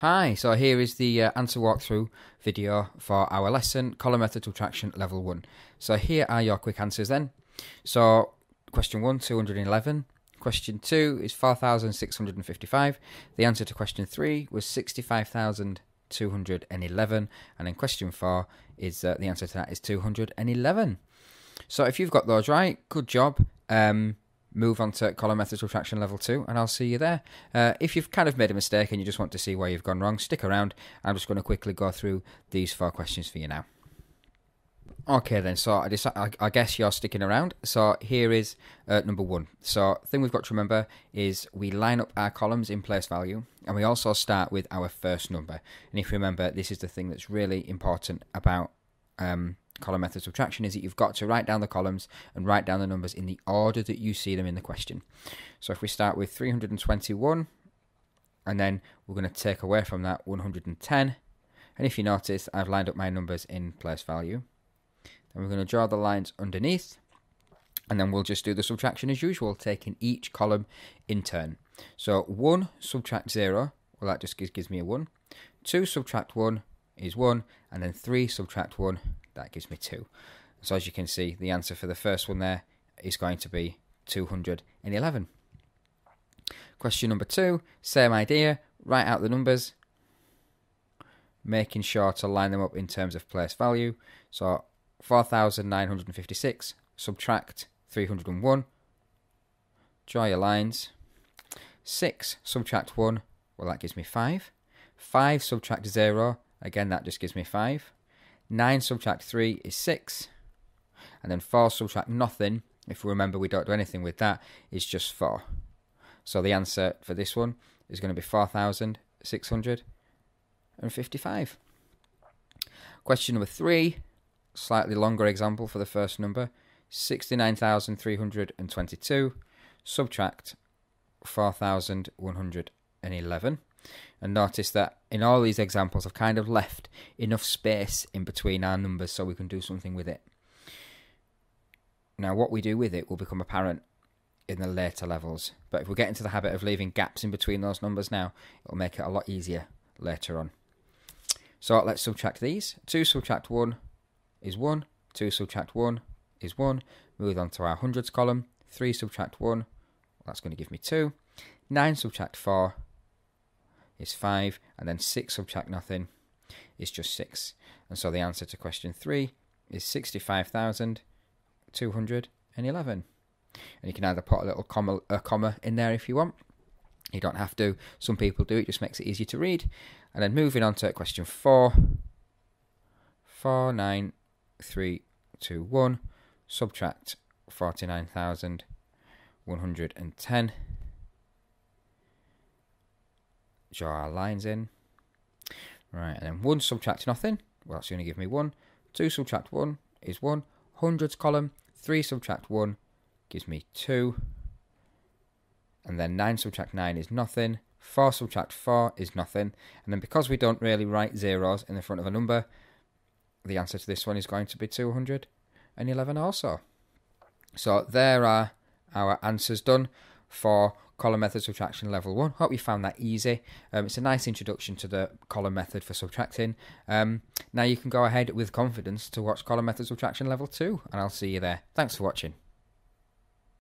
Hi, so here is the uh, answer walkthrough video for our lesson, column method subtraction level 1. So here are your quick answers then. So question 1, 211. Question 2 is 4,655. The answer to question 3 was 65,211. And then question 4 is uh, the answer to that is 211. So if you've got those right, good job. Um, move on to column method subtraction level 2 and I'll see you there. Uh, if you've kind of made a mistake and you just want to see where you've gone wrong, stick around. I'm just going to quickly go through these four questions for you now. Okay then, so I, decide, I guess you're sticking around. So here is uh, number one. So thing we've got to remember is we line up our columns in place value and we also start with our first number. And if you remember, this is the thing that's really important about um, column method subtraction is that you've got to write down the columns and write down the numbers in the order that you see them in the question. So if we start with 321 and then we're going to take away from that 110 and if you notice I've lined up my numbers in place value. Then we're going to draw the lines underneath and then we'll just do the subtraction as usual taking each column in turn. So 1 subtract 0, well that just gives, me a 1. 2 subtract 1 is 1 and then 3 subtract 1 that gives me 2. So as you can see, the answer for the first one there is going to be 211. Question number 2, same idea, write out the numbers, making sure to line them up in terms of place value. So 4,956, subtract 301, draw your lines. 6 subtract 1, well that gives me 5. 5 subtract 0, again that just gives me 5. 9 subtract 3 is 6. And then 4 subtract nothing, if we remember we don't do anything with that, is just 4. So the answer for this one is going to be 4,655. Question number 3, slightly longer example for the first number, 69,322, subtract 4,111. And notice that in all these examples, I've kind of left enough space in between our numbers so we can do something with it. Now, what we do with it will become apparent in the later levels. But if we get into the habit of leaving gaps in between those numbers now, it'll make it a lot easier later on. So let's subtract these. 2 subtract 1 is 1. 2 subtract 1 is 1. Move on to our hundreds column. 3 subtract 1, that's going to give me 2. 9 subtract 4 is 5, and then 6 subtract nothing is just 6. And so the answer to question 3 is 65,211. And you can either put a little comma, a comma in there if you want. You don't have to. Some people do. It just makes it easier to read. And then moving on to question 4. 4, 9, 3, 2, 1. Subtract 49,110 draw our lines in. Right, and then 1 subtract nothing, well, that's going to give me 1. 2 subtract 1 is 1. Hundreds column, 3 subtract 1 gives me 2. And then 9 subtract 9 is nothing. 4 subtract 4 is nothing. And then because we don't really write zeros in the front of a number, the answer to this one is going to be 211 also. So there are our answers done for column method subtraction level one. Hope you found that easy. Um, it's a nice introduction to the column method for subtracting. Um, now you can go ahead with confidence to watch column method subtraction level two, and I'll see you there. Thanks for watching.